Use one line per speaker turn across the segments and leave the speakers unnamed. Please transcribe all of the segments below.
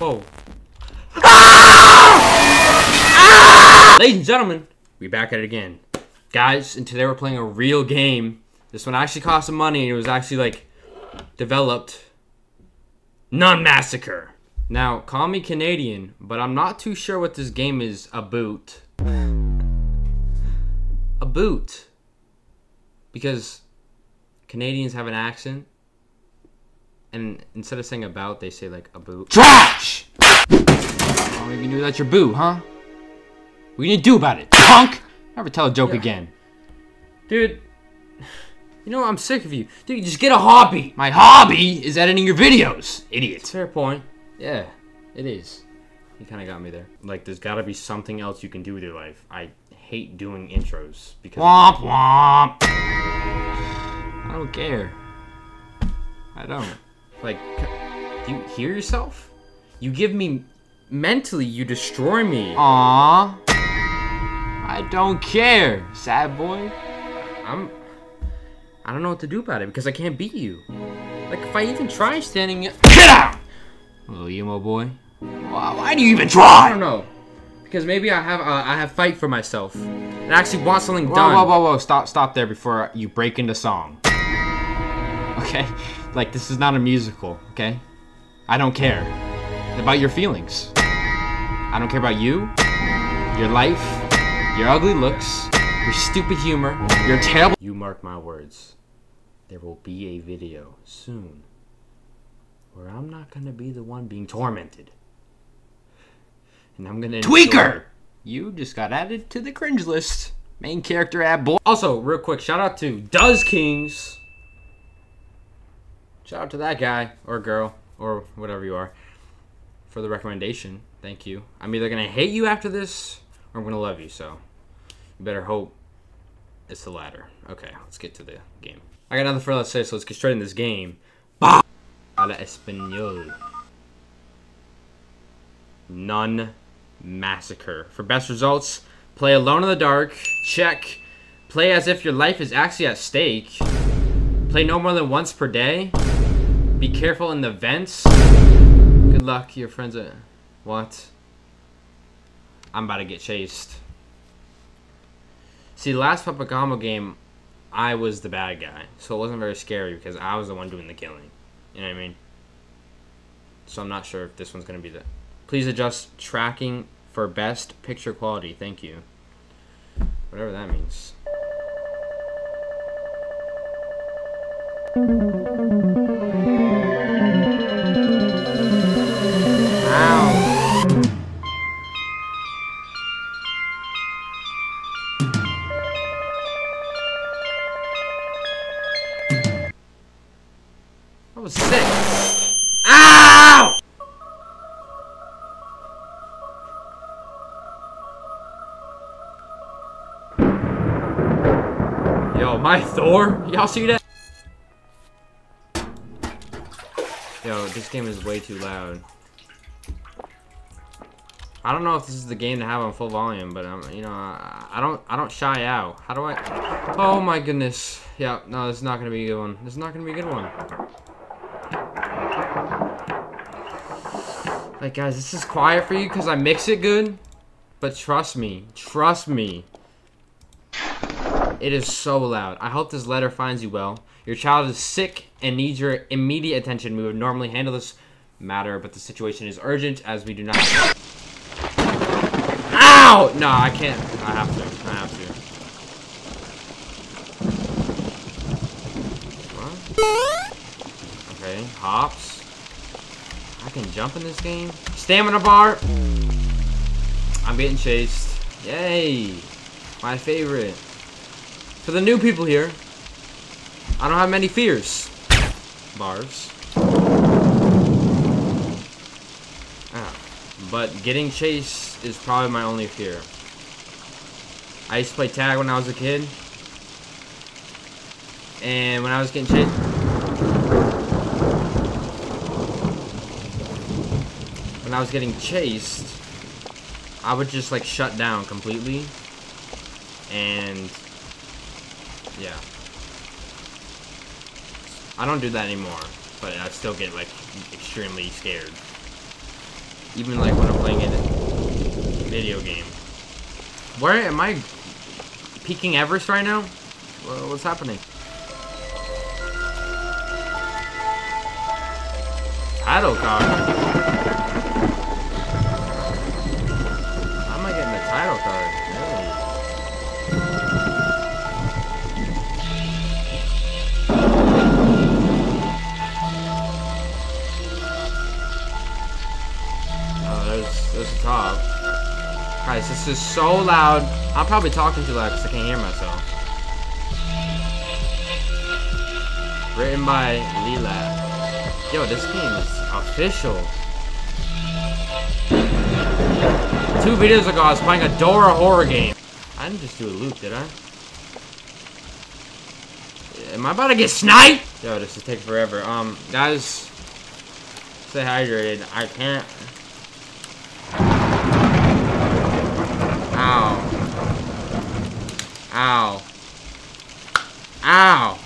Whoa. Ah! Ladies and gentlemen, we back at it again. Guys, and today we're playing a real game. This one actually cost some money and it was actually like developed. Nun Massacre. Now, call me Canadian, but I'm not too sure what this game is about. A boot. Because Canadians have an accent. And instead of saying about, they say like a boot. Trash! Oh, maybe you knew that's your boo, huh? What you need to do about it, punk? Never tell a joke again. Dude, you know what? I'm sick of you. Dude, just get a hobby. My hobby is editing your videos, idiot. Fair point. Yeah, it is. You kind of got me there. Like, there's got to be something else you can do with your life. I hate doing intros because. Womp womp. I don't care. I don't. Like, do you hear yourself? You give me mentally. You destroy me. Aww. I don't care, sad boy. I'm. I don't know what to do about it because I can't beat you. Like, if I even try standing. Get out! Little emo boy. Why, why do you even try? I don't know. Because maybe I have uh, I have fight for myself. And I actually want something whoa, done. Whoa, whoa, whoa! Stop, stop there before you break into song. Okay, like this is not a musical. Okay, I don't care about your feelings. I don't care about you, your life, your ugly looks, your stupid humor, your terrible. You mark my words. There will be a video soon where I'm not gonna be the one being tormented. And I'm gonna Tweaker! You just got added to the cringe list. Main character ad boy. Also, real quick, shout out to Does Kings. Shout out to that guy or girl or whatever you are for the recommendation. Thank you. I'm either gonna hate you after this or I'm gonna love you. So you better hope it's the latter. Okay, let's get to the game. I got nothing further to say, so let's get straight in this game. Bah! la español. Nun massacre. For best results, play alone in the dark. Check. Play as if your life is actually at stake. Play no more than once per day. Be careful in the vents. Good luck, your friends at... What? I'm about to get chased. See, last Puppet Combo game, I was the bad guy. So it wasn't very scary because I was the one doing the killing. You know what I mean? So I'm not sure if this one's going to be the... Please adjust tracking for best picture quality. Thank you. Whatever that means. My Thor? Y'all see that? Yo, this game is way too loud. I don't know if this is the game to have on full volume, but um, you know, I, I don't, I don't shy out. How do I? Oh my goodness. Yeah, no, this is not gonna be a good one. This is not gonna be a good one. Like, guys, this is quiet for you because I mix it good, but trust me, trust me, it is so loud. I hope this letter finds you well. Your child is sick and needs your immediate attention. We would normally handle this matter, but the situation is urgent as we do not... Ow! No, I can't. I have to. I have to. What? Okay, hops. I can jump in this game. Stamina bar. I'm getting chased. Yay! My favorite. For the new people here, I don't have many fears. Bars. Ah, but getting chased is probably my only fear. I used to play tag when I was a kid. And when I was getting chased... When I was getting chased, I would just like shut down completely. And yeah. I don't do that anymore, but I still get, like, extremely scared. Even like when I'm playing a video game. Where am I peaking Everest right now? What's happening? Title card. There's, there's the top. Guys, this is so loud. I'm probably talking too loud because I can't hear myself. Written by Lila. Yo, this game is official. Two videos ago, I was playing a Dora horror game. I didn't just do a loop, did I? Am I about to get sniped? Yo, this is taking forever. Um, guys, stay hydrated. I can't. Ow. Ow. Ow.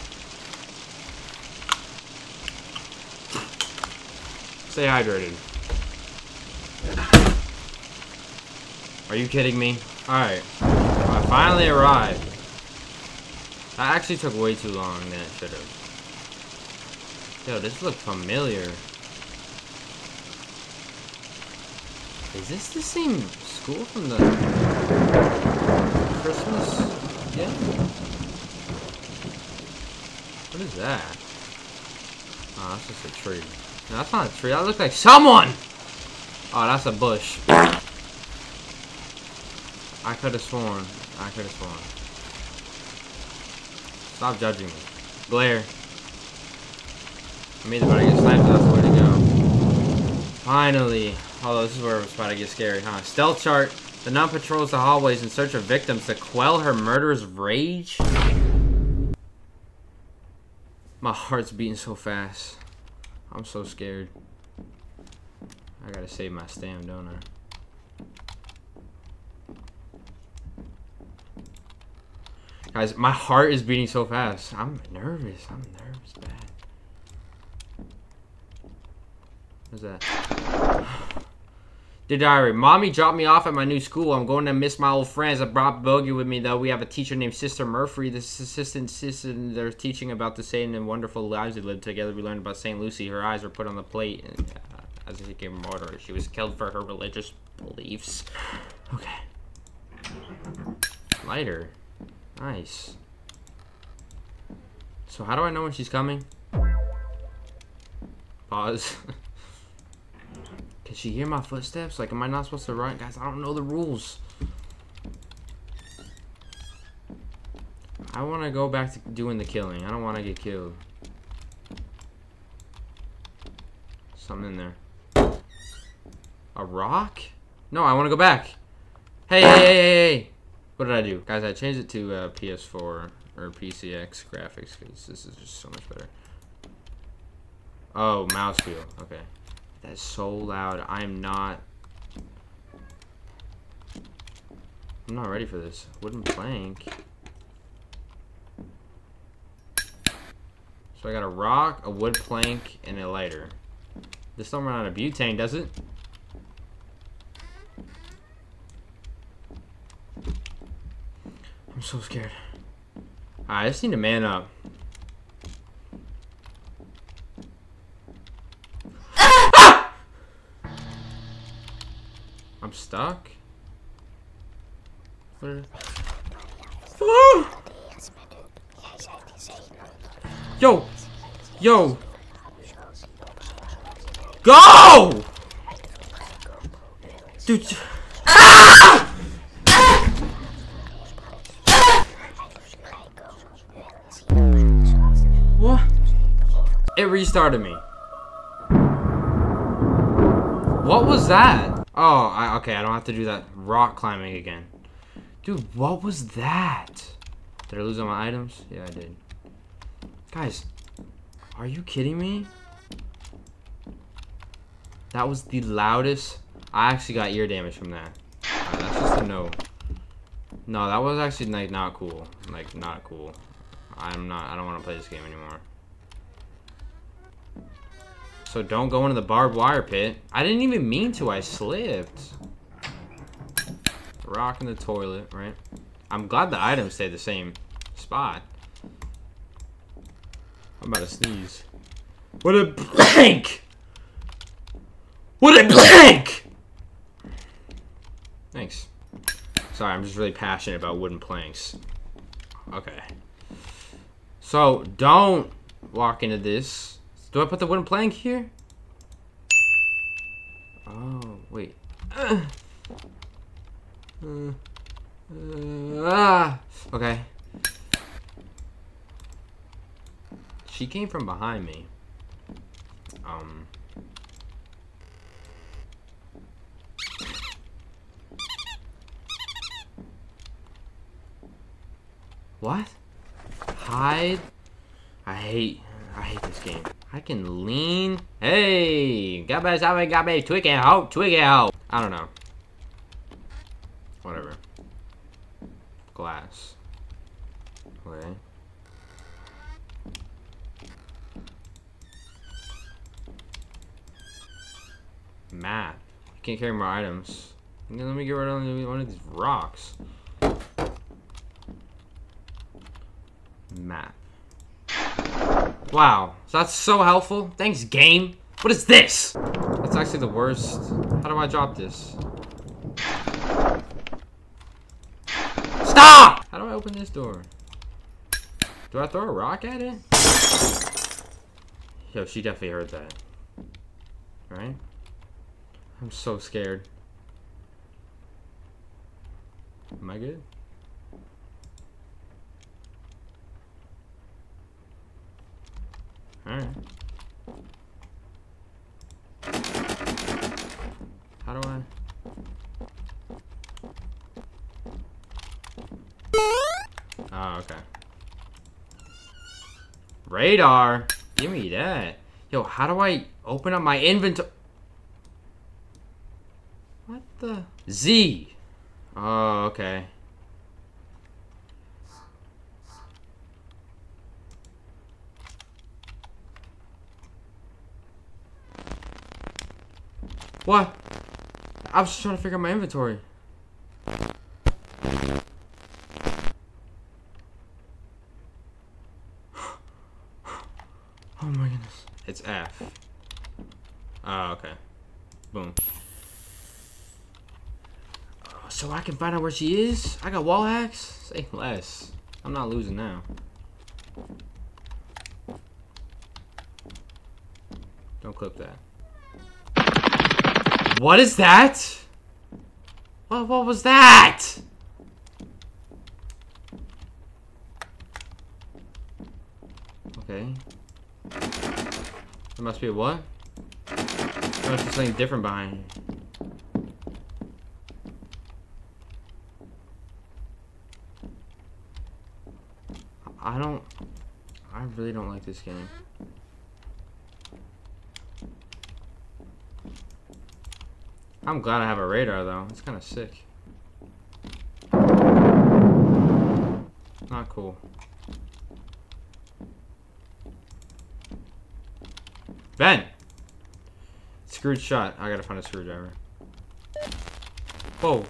Stay hydrated. Are you kidding me? Alright. I finally arrived. That actually took way too long than it should have. Yo, this looks familiar. Is this the same school from the Christmas? Yeah. What is that? Oh, that's just a tree. No, that's not a tree. That looks like someone! Oh, that's a bush. I could have sworn. I could have sworn. Stop judging me. Glare. I made the body get sniped, that's the way to go. Finally. Although this is where it's about to get scary, huh? Stealth chart. The nun patrols the hallways in search of victims to quell her murderous rage. My heart's beating so fast. I'm so scared. I gotta save my stam, don't I? Guys, my heart is beating so fast. I'm nervous. I'm nervous bad. What's that? Dear diary, mommy dropped me off at my new school. I'm going to miss my old friends. I brought Bogey with me, though. We have a teacher named Sister Murphy. This assistant sister, they're teaching about the sane and wonderful lives they lived together. We learned about St. Lucy. Her eyes were put on the plate and, uh, as if he came martyr. She was killed for her religious beliefs. Okay. Lighter. Nice. So how do I know when she's coming? Pause. Can she hear my footsteps? Like, am I not supposed to run? Guys, I don't know the rules. I want to go back to doing the killing. I don't want to get killed. Something in there. A rock? No, I want to go back. Hey, hey, hey, hey, hey. What did I do? Guys, I changed it to uh, PS4 or PCX graphics because this is just so much better. Oh, mouse wheel. Okay. That's so loud. I am not... I'm not ready for this. Wooden plank. So I got a rock, a wood plank, and a lighter. This don't run out of butane, does it? I'm so scared. I just need to man up. I'm stuck? Yo! Yo! Go! Dude. Ah! What? It restarted me. What was that? Oh, I, okay, I don't have to do that rock climbing again. Dude, what was that? Did I lose all my items? Yeah, I did. Guys, are you kidding me? That was the loudest. I actually got ear damage from that. Right, that's just a no. No, that was actually like not cool. Like not cool. I'm not. I don't want to play this game anymore. So don't go into the barbed wire pit. I didn't even mean to. I slipped. Rock in the toilet, right? I'm glad the items stay the same spot. I'm about to sneeze. What a blank! What a blank! Thanks. Sorry, I'm just really passionate about wooden planks. Okay. So, don't walk into this. Do I put the wooden plank here? Oh, wait. Uh, uh, uh, ah. Okay. She came from behind me. Um. What? Hide? I hate, I hate this game. I can lean. Hey, gabba zabba gabba twig out, twig out. I don't know. Whatever. Glass. Okay. Map. I can't carry more items. Let me get rid of one of these rocks. Map. Wow, that's so helpful. Thanks, game. What is this? That's actually the worst. How do I drop this? Stop! How do I open this door? Do I throw a rock at it? Yo, she definitely heard that. Right? I'm so scared. Am I good? How do I... Oh, okay. Radar! Give me that. Yo, how do I open up my inventory? What the? Z! Oh, okay. What? I was just trying to figure out my inventory. Oh my goodness. It's F. Oh, okay. Boom. So I can find out where she is? I got wall hacks? Say less. I'm not losing now. Don't clip that. What is that? What, what was that? Okay. There must be a what? Oh, must be something different behind I don't... I really don't like this game. I'm glad I have a radar though. It's kind of sick. Not cool. Ben! Screwed shot. I gotta find a screwdriver. Whoa.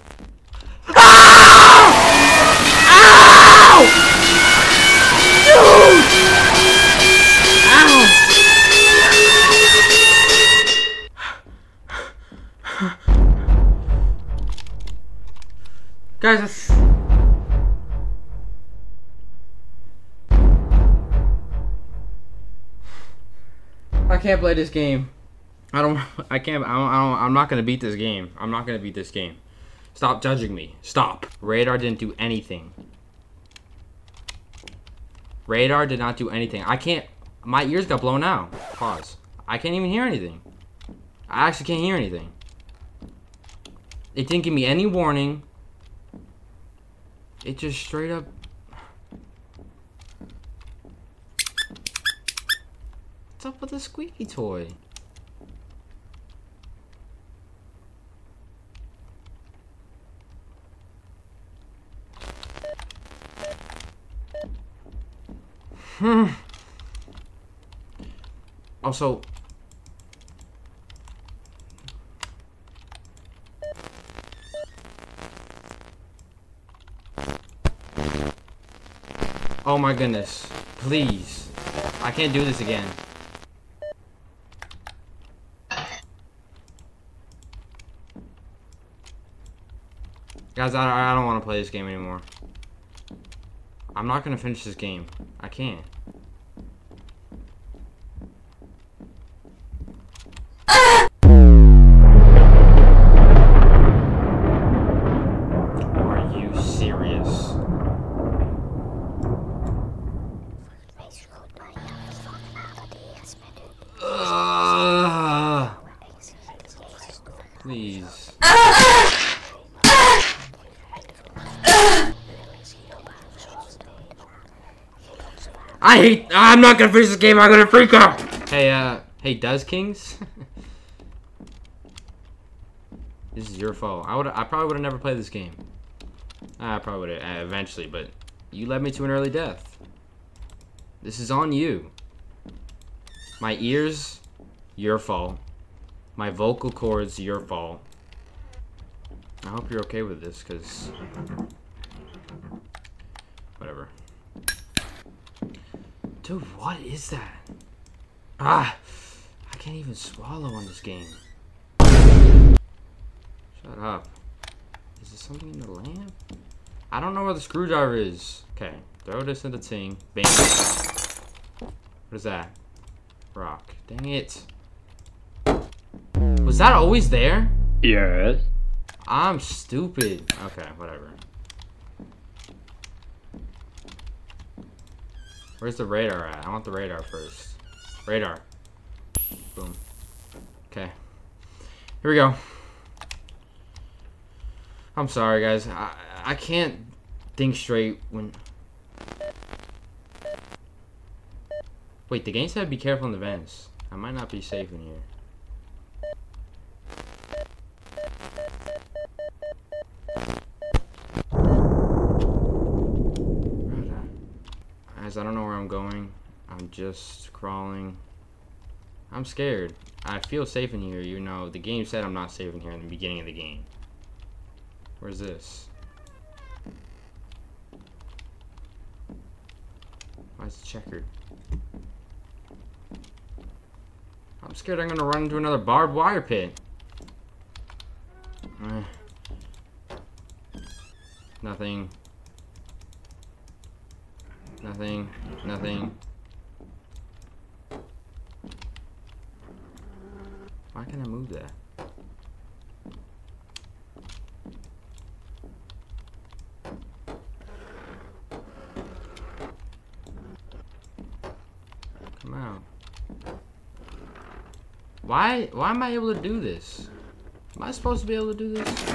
Guys, I can't play this game. I don't. I can't. I don't, I don't. I'm not gonna beat this game. I'm not gonna beat this game. Stop judging me. Stop. Radar didn't do anything. Radar did not do anything. I can't. My ears got blown out. Pause. I can't even hear anything. I actually can't hear anything. It didn't give me any warning. It just straight up... What's up with the squeaky toy? Hmm. Also, Oh my goodness. Please. I can't do this again. Guys, I, I don't want to play this game anymore. I'm not going to finish this game. I can't. Are you serious? Ugh. Please. I hate. I'm not gonna finish this game. I'm gonna freak out. Hey, uh, hey, does Kings? this is your fault. I would. I probably would have never played this game. I probably would have uh, eventually, but you led me to an early death. This is on you. My ears, your fault. My vocal cords, your fault. I hope you're okay with this, because... Whatever. Dude, what is that? Ah! I can't even swallow on this game. Shut up. Is there something in the lamp? I don't know where the screwdriver is. Okay, throw this in the thing. Bang. What is that? Rock. Dang it. Was that always there?
Yes.
I'm stupid. Okay, whatever. Where's the radar at? I want the radar first. Radar. Boom. Okay. Here we go. I'm sorry, guys. I, I can't think straight when... Wait, the game said be careful in the vents. I might not be safe in here. Just crawling. I'm scared. I feel safe in here, you know. The game said I'm not safe in here in the beginning of the game. Where's this? Why is it checkered? I'm scared I'm gonna run into another barbed wire pit. Nothing. Nothing. Nothing. Why can I move that? Come out. Why why am I able to do this? Am I supposed to be able to do this?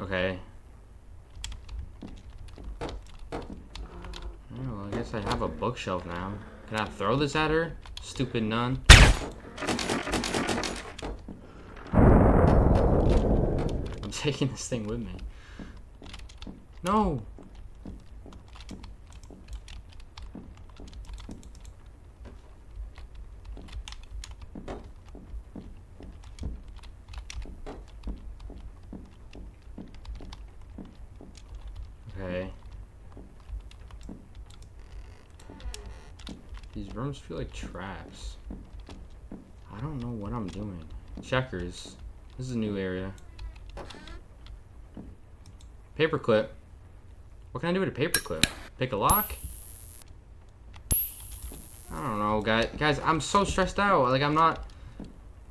Okay. Oh, well, I guess I have a bookshelf now. Can I throw this at her? Stupid nun. I'm taking this thing with me. No! Okay. These rooms feel like traps. I don't know what I'm doing. Checkers. This is a new area. Paperclip. What can I do with a paperclip? Pick a lock? I don't know, guys. Guys, I'm so stressed out. Like, I'm not...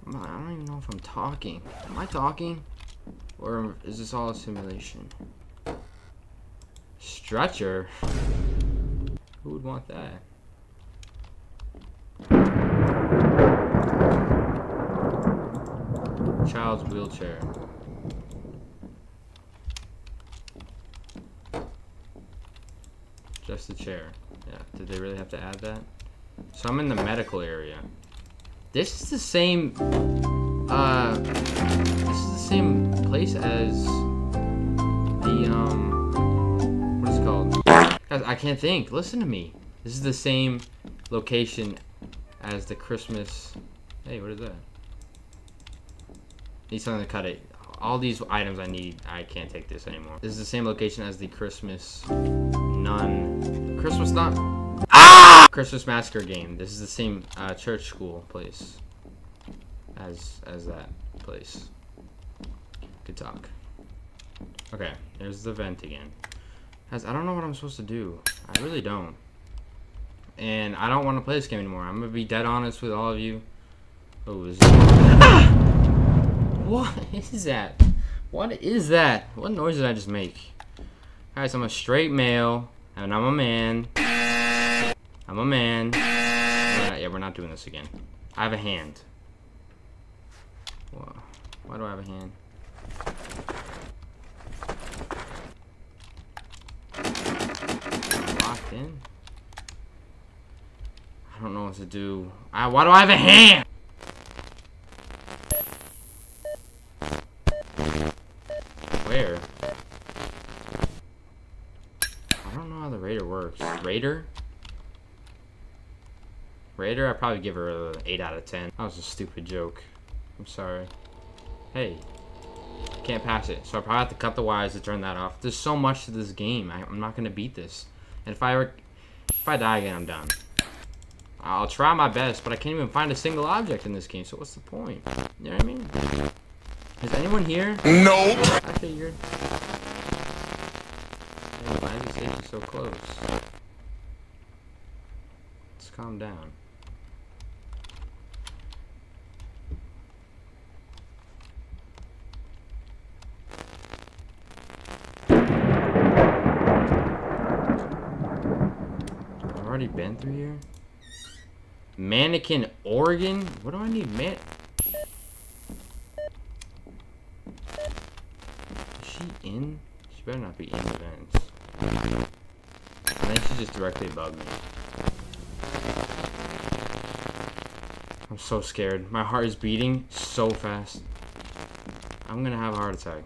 I'm not- I don't even know if I'm talking. Am I talking? Or is this all a simulation? Stretcher? Who would want that? Child's wheelchair. Just a chair. Yeah, did they really have to add that? So I'm in the medical area. This is the same, uh, this is the same place as the, um, what is it called? Guys, I can't think. Listen to me. This is the same location as the Christmas Hey, what is that? Need something to cut it. All these items I need, I can't take this anymore. This is the same location as the Christmas Nun. Christmas Nun? Ah! Christmas Massacre game. This is the same uh, church school place as as that place. Good talk. Okay, there's the vent again. Guys, I don't know what I'm supposed to do. I really don't. And I don't want to play this game anymore. I'm gonna be dead honest with all of you. Oh, What is that? What is that? What noise did I just make? Guys, I'm a straight male, and I'm a man. I'm a man. Yeah, yeah, we're not doing this again. I have a hand. Why do I have a hand? Locked in? I don't know what to do. I, why do I have a hand? Where? I don't know how the Raider works. Raider? Raider, I'd probably give her an 8 out of 10. That was a stupid joke. I'm sorry. Hey. Can't pass it. So I probably have to cut the wires to turn that off. There's so much to this game. I, am not going to beat this. And if I ever... If I die again, I'm done. I'll try my best, but I can't even find a single object in this game, so what's the point? You know what I mean? Is anyone here?
No.
I figured. Why is so close? Let's I've already been through here? Mannequin Oregon? What do I need man- Is she in? She better not be in the vents. I think she's just directly above me. I'm so scared. My heart is beating so fast. I'm gonna have a heart attack.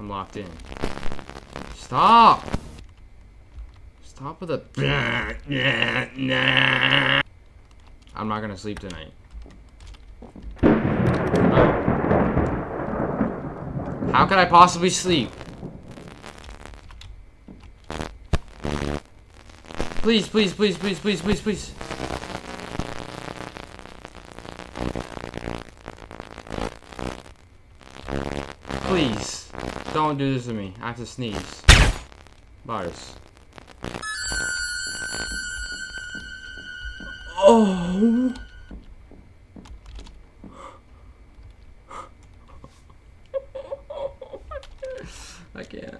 I'm locked in. Stop! Stop with the. I'm not gonna sleep tonight. Oh. How could I possibly sleep? Please, please, please, please, please, please. Please. Don't do this to me. I have to sneeze. Bars. Oh. I can't.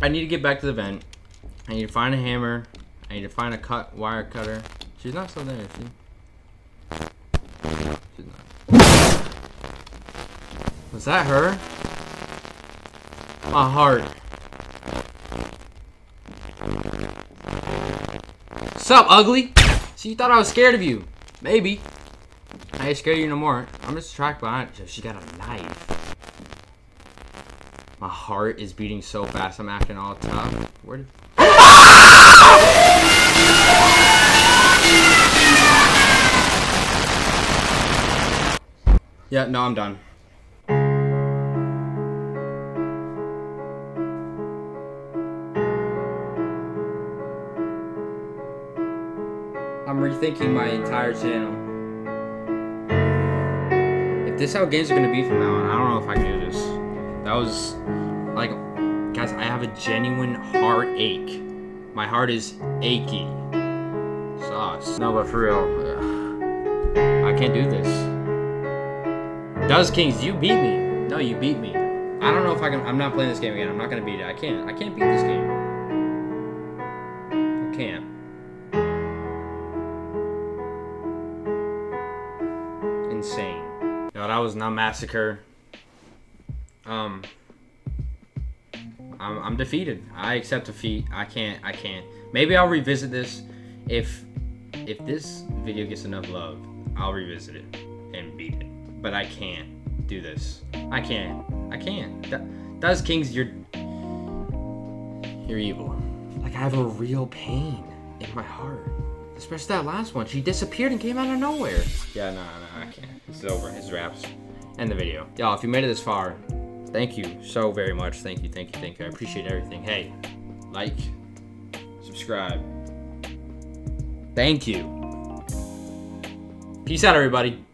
I need to get back to the vent. I need to find a hammer. I need to find a cut wire cutter. She's not still there, is she? She's not. Was that her? My heart. Sup, ugly? So you thought I was scared of you. Maybe. I ain't scared of you no more. I'm just tracked behind. So she got a knife. My heart is beating so fast. I'm acting all tough. Where did... yeah, no, I'm done. Rethinking my entire channel. If this is how games are gonna be from now on, I don't know if I can do this. That was like, guys, I have a genuine heartache. My heart is achy. Sauce. No, but for real, I can't do this. Does Kings, you beat me. No, you beat me. I don't know if I can. I'm not playing this game again. I'm not gonna beat it. I can't. I can't beat this game. I can't. Insane. That was not massacre. Um, I'm, I'm defeated. I accept defeat. I can't. I can't. Maybe I'll revisit this if if this video gets enough love. I'll revisit it and beat it. But I can't do this. I can't. I can't. That, does Kings, you're you're evil. Like I have a real pain in my heart. Especially that last one. She disappeared and came out of nowhere.
Yeah, no, no, I can't. It's over. His raps.
End the video. Y'all, if you made it this far, thank you so very much. Thank you, thank you, thank you. I appreciate everything. Hey, like,
Subscribe.
thank you. Peace out, everybody.